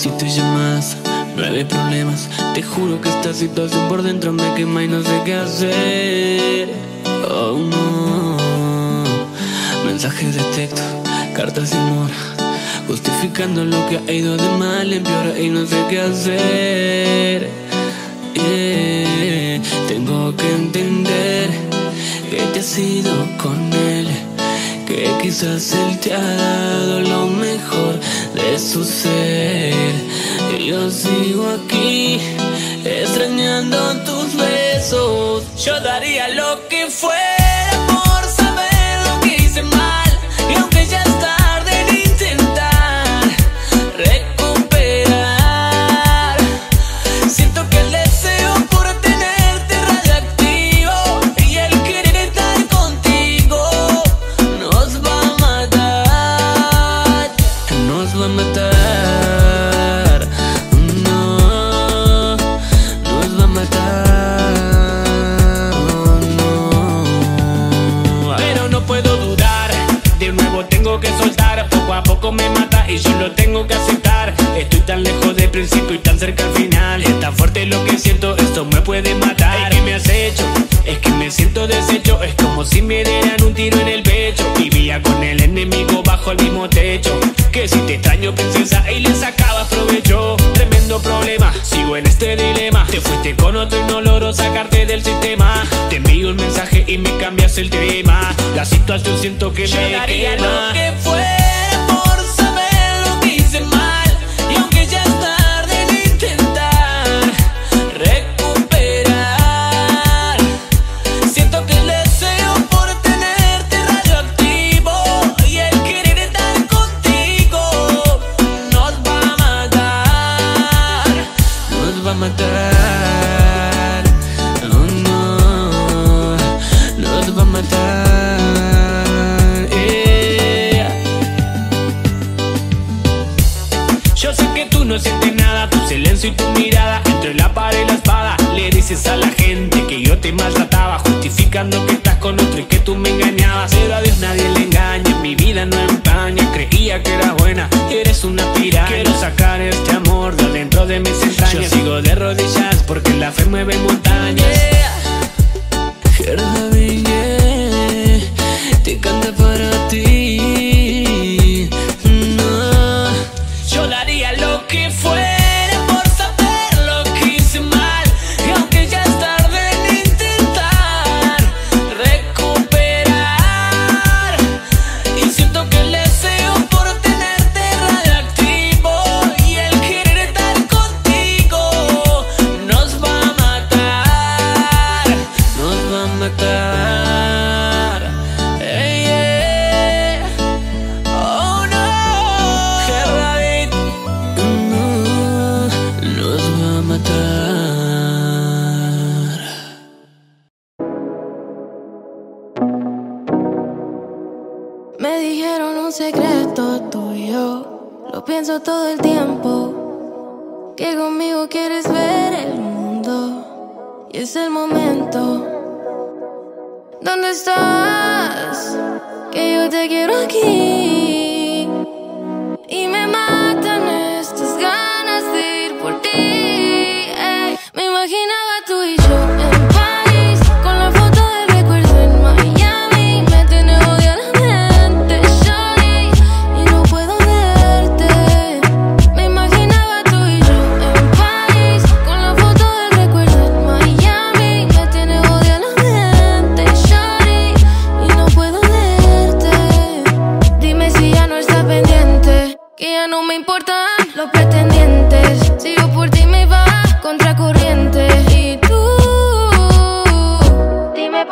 Solicito llamadas, nueve problemas. Te juro que esta situación por dentro me quema y no sé qué hacer. Oh no. Mensajes de texto, cartas de amor. Justificando lo que ha ido de mal en peor y no sé qué hacer. Tengo que entender que te has ido con él. Que quizás él te ha dado lo mejor su ser. Yo sigo aquí extrañando tus besos. Yo daría lo que fuera lo tengo que aceptar. Estoy tan lejos del principio y tan cerca al final. Es tan fuerte lo que siento, esto me puede matar. ¿Qué me has hecho? Es que me siento deshecho, es como si me dieran un tiro en el pecho. Vivía con el enemigo bajo el mismo techo. Que si te extraño, princesa, y le sacabas provecho. Tremendo problema, sigo en este dilema. Te fuiste con otro y no logro sacarte del sistema. Te envío un mensaje y me cambias el tema. La situación siento que me daría lo que fuera justificando que estás con otro y que tú me engañabas. Pero a Dios nadie le engaña, mi vida no empaña. Creía que eras buena, eres una pira. Quiero sacar este amor de dentro de mis entrañas. Yo sigo de rodillas porque la fe mueve montañas. Pienso todo el tiempo. Que conmigo quieres ver el mundo y es el momento. ¿Dónde estás? Que yo te quiero aquí.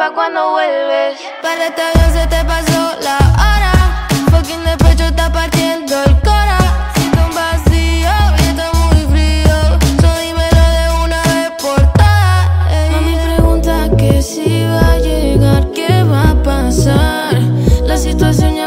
Pa' cuando vuelves. Para este avión se te pasó la hora, fucking de pecho está partiendo el cora. Siento un vacío y está muy frío, so dímelo de una vez por todas. Mami pregunta que si va a llegar, qué va a pasar. La situación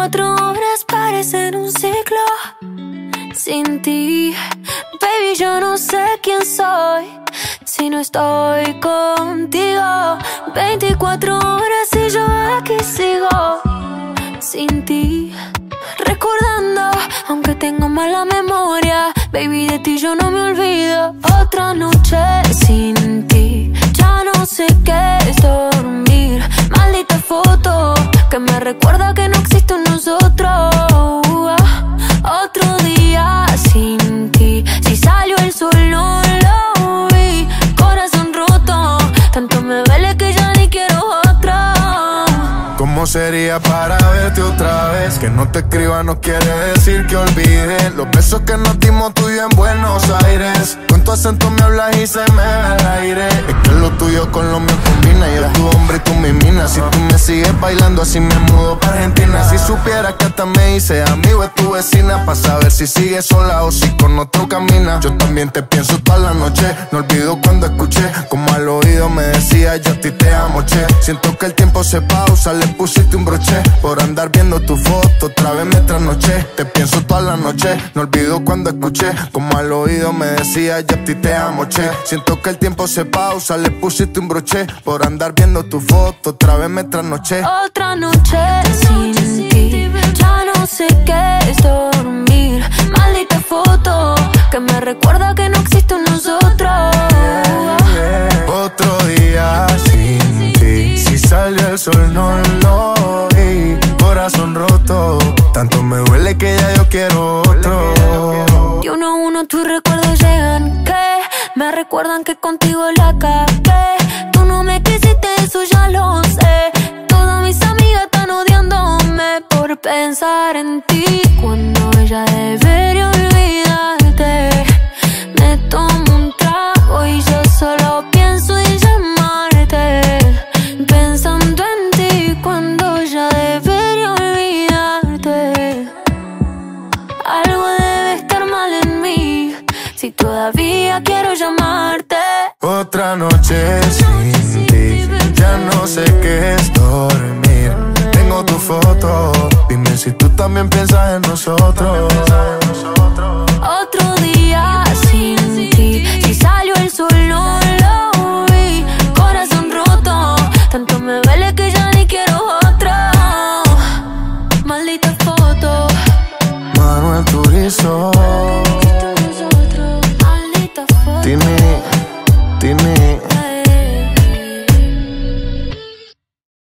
24 horas parecen un ciclo sin ti. Baby, yo no sé quién soy si no estoy contigo. 24 horas y yo aquí sigo sin ti. Recordando, aunque tengo mala memoria, baby, de ti yo no me olvido. Otra noche sin ti. Ya ¿Cómo sería para verte otra vez? Que no te escriba no quiere decir que olvide. Los besos que nos dimos tú y en Buenos Aires. Con tu acento me hablas y se me ve el aire. Es que lo tuyo con lo mío combina. Y es tu hombre y tú mi mina. Si tú me sigues bailando así me mudo para Argentina. Si supieras que hasta me hice amigo de tu vecina Pa' saber si sigues sola o si con otro camina. Yo también te pienso toda la noche. No olvido cuando escuché Como al oído me decía yo a ti te amo, che. Siento que el tiempo se pausa, le pusiste un broche Por andar viendo tu foto, otra vez me trasnoché Te pienso toda la noche, no olvido cuando escuché Como al oído me decía yo a ti te amo, che Siento que el tiempo se pausa, le pusiste un broche Por andar viendo tu foto, otra vez me trasnoché Otra noche sin ti, ya no sé qué es dormir uno tus recuerdos llegan. Que Me recuerdan que contigo la cagué Tú no me quisiste, eso ya lo sé. Todas mis amigas están odiándome Por pensar en ti. Cuando ella debería noche sin ti Ya no sé qué es dormir. Tengo tu foto. Dime si tú también piensas en nosotros